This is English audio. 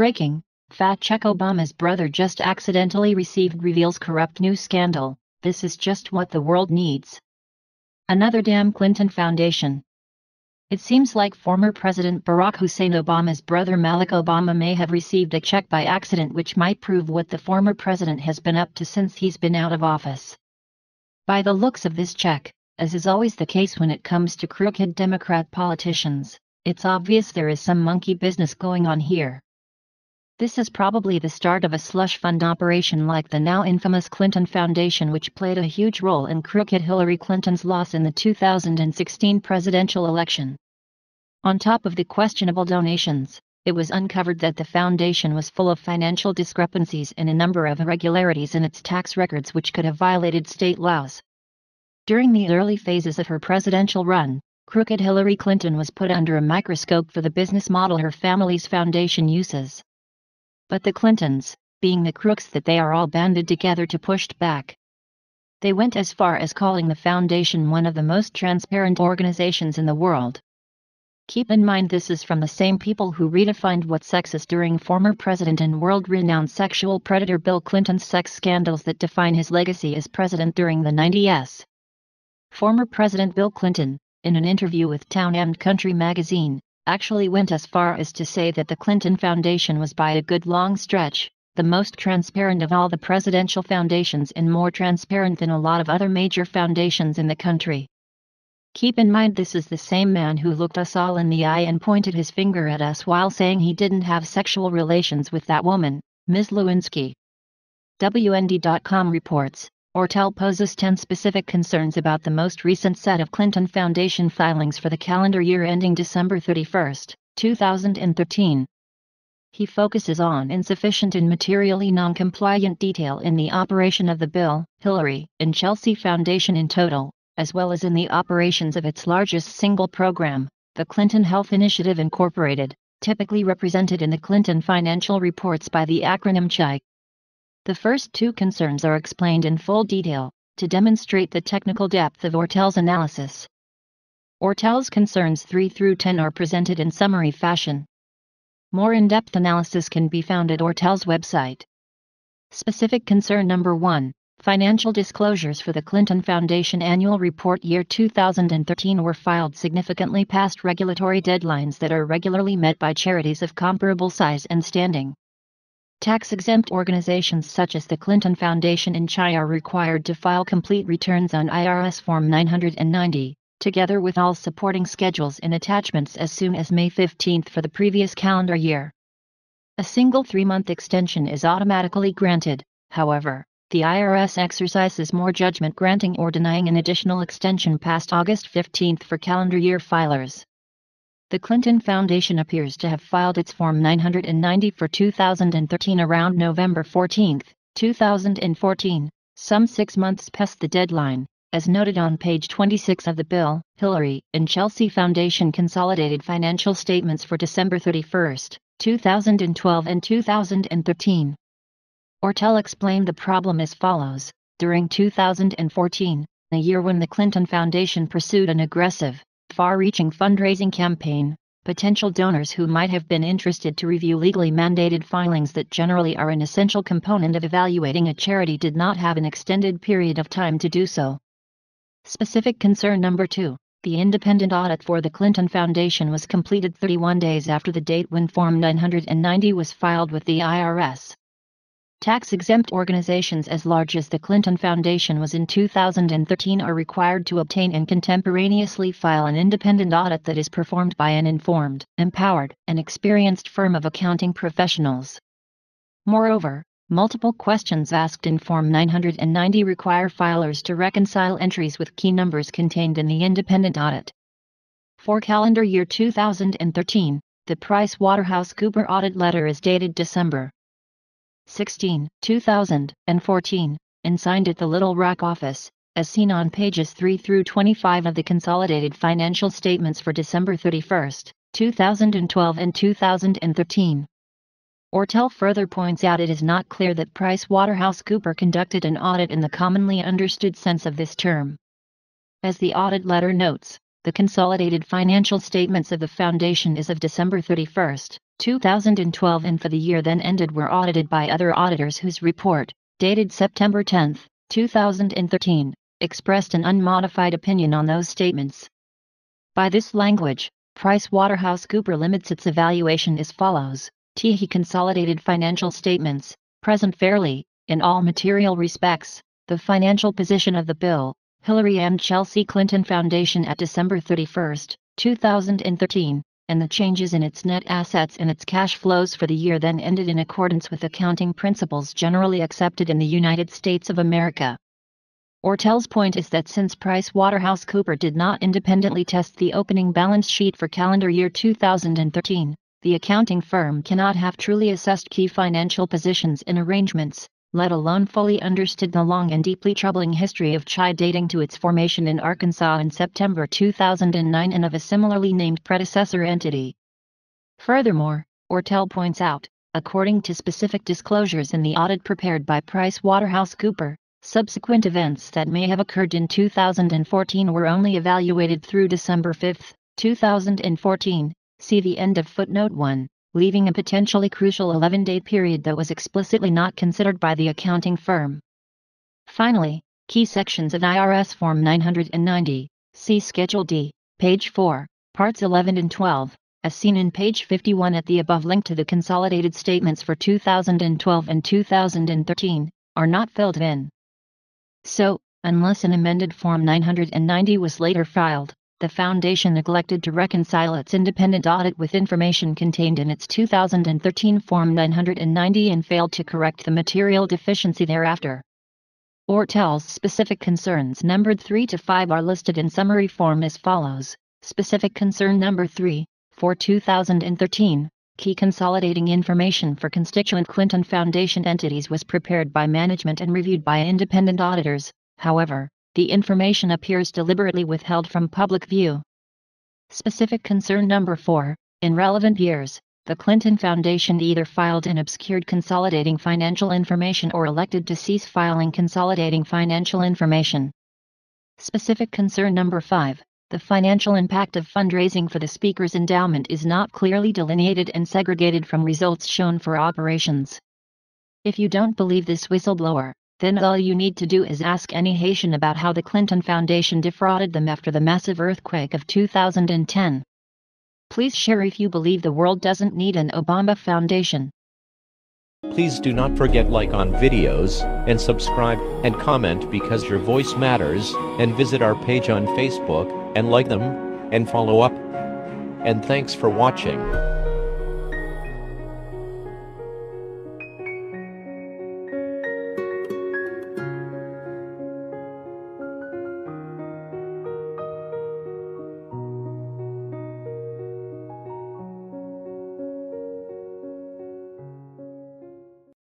Breaking, Fat Check Obama's brother just accidentally received reveals corrupt new scandal, this is just what the world needs. Another damn Clinton Foundation. It seems like former President Barack Hussein Obama's brother Malik Obama may have received a check by accident which might prove what the former president has been up to since he's been out of office. By the looks of this check, as is always the case when it comes to crooked Democrat politicians, it's obvious there is some monkey business going on here. This is probably the start of a slush fund operation like the now infamous Clinton Foundation which played a huge role in crooked Hillary Clinton's loss in the 2016 presidential election. On top of the questionable donations, it was uncovered that the foundation was full of financial discrepancies and a number of irregularities in its tax records which could have violated state laws. During the early phases of her presidential run, crooked Hillary Clinton was put under a microscope for the business model her family's foundation uses. But the Clintons, being the crooks that they are all banded together to pushed back. They went as far as calling the foundation one of the most transparent organizations in the world. Keep in mind this is from the same people who redefined what sex is during former president and world-renowned sexual predator Bill Clinton's sex scandals that define his legacy as president during the 90s. Former President Bill Clinton, in an interview with Town and Country magazine, actually went as far as to say that the Clinton Foundation was by a good long stretch, the most transparent of all the presidential foundations and more transparent than a lot of other major foundations in the country. Keep in mind this is the same man who looked us all in the eye and pointed his finger at us while saying he didn't have sexual relations with that woman, Ms. Lewinsky. WND.com reports, Ortel poses 10 specific concerns about the most recent set of Clinton Foundation filings for the calendar year ending December 31, 2013. He focuses on insufficient and materially non-compliant detail in the operation of the Bill, Hillary, and Chelsea Foundation in total, as well as in the operations of its largest single program, the Clinton Health Initiative Incorporated, typically represented in the Clinton financial reports by the acronym CHI. The first two concerns are explained in full detail, to demonstrate the technical depth of Ortel's analysis. Ortel's concerns 3 through 10 are presented in summary fashion. More in-depth analysis can be found at Ortel's website. Specific concern number 1, financial disclosures for the Clinton Foundation annual report year 2013 were filed significantly past regulatory deadlines that are regularly met by charities of comparable size and standing. Tax-exempt organizations such as the Clinton Foundation and CHI are required to file complete returns on IRS Form 990, together with all supporting schedules and attachments as soon as May 15 for the previous calendar year. A single three-month extension is automatically granted, however, the IRS exercises more judgment granting or denying an additional extension past August 15 for calendar year filers. The Clinton Foundation appears to have filed its Form 990 for 2013 around November 14, 2014, some six months past the deadline, as noted on page 26 of the bill, Hillary and Chelsea Foundation consolidated financial statements for December 31, 2012 and 2013. Ortel explained the problem as follows. During 2014, a year when the Clinton Foundation pursued an aggressive, far-reaching fundraising campaign, potential donors who might have been interested to review legally mandated filings that generally are an essential component of evaluating a charity did not have an extended period of time to do so. Specific concern number 2. The independent audit for the Clinton Foundation was completed 31 days after the date when Form 990 was filed with the IRS. Tax-exempt organizations as large as the Clinton Foundation was in 2013 are required to obtain and contemporaneously file an independent audit that is performed by an informed, empowered, and experienced firm of accounting professionals. Moreover, multiple questions asked in Form 990 require filers to reconcile entries with key numbers contained in the independent audit. For calendar year 2013, the Price Waterhouse Cooper audit letter is dated December 16, 2014, and signed at the Little Rock office, as seen on pages 3 through 25 of the consolidated financial statements for December 31, 2012 and 2013. Ortel further points out it is not clear that Price Waterhouse Cooper conducted an audit in the commonly understood sense of this term. As the audit letter notes, The consolidated financial statements of the foundation is of December 31, 2012 and for the year then ended were audited by other auditors whose report, dated September 10, 2013, expressed an unmodified opinion on those statements. By this language, PricewaterhouseCooper limits its evaluation as follows. TE Consolidated Financial Statements, present fairly, in all material respects, the financial position of the Bill, Hillary M. Chelsea Clinton Foundation at December 31, 2013, and the changes in its net assets and its cash flows for the year then ended in accordance with accounting principles generally accepted in the United States of America. Ortel's point is that since PricewaterhouseCooper did not independently test the opening balance sheet for calendar year 2013, the accounting firm cannot have truly assessed key financial positions and arrangements, let alone fully understood the long and deeply troubling history of chai dating to its formation in Arkansas in September 2009 and of a similarly named predecessor entity. Furthermore, Ortel points out, according to specific disclosures in the audit prepared by PricewaterhouseCooper, subsequent events that may have occurred in 2014 were only evaluated through December 5, 2014, see the end of footnote 1 leaving a potentially crucial 11-day period that was explicitly not considered by the accounting firm. Finally, key sections of IRS Form 990, see Schedule D, page 4, parts 11 and 12, as seen in page 51 at the above link to the consolidated statements for 2012 and 2013, are not filled in. So, unless an amended Form 990 was later filed, the Foundation neglected to reconcile its independent audit with information contained in its 2013 Form 990 and failed to correct the material deficiency thereafter. Ortel's specific concerns numbered 3 to 5 are listed in summary form as follows. Specific concern number 3, for 2013, key consolidating information for constituent Clinton Foundation entities was prepared by management and reviewed by independent auditors, however, the information appears deliberately withheld from public view. Specific concern number 4 In relevant years, the Clinton Foundation either filed and obscured consolidating financial information or elected to cease filing consolidating financial information. Specific concern number 5 The financial impact of fundraising for the Speaker's endowment is not clearly delineated and segregated from results shown for operations. If you don't believe this whistleblower, then all you need to do is ask any Haitian about how the Clinton Foundation defrauded them after the massive earthquake of 2010. Please share if you believe the world doesn't need an Obama Foundation. Please do not forget like on videos, and subscribe, and comment because your voice matters, and visit our page on Facebook, and like them, and follow up. And thanks for watching.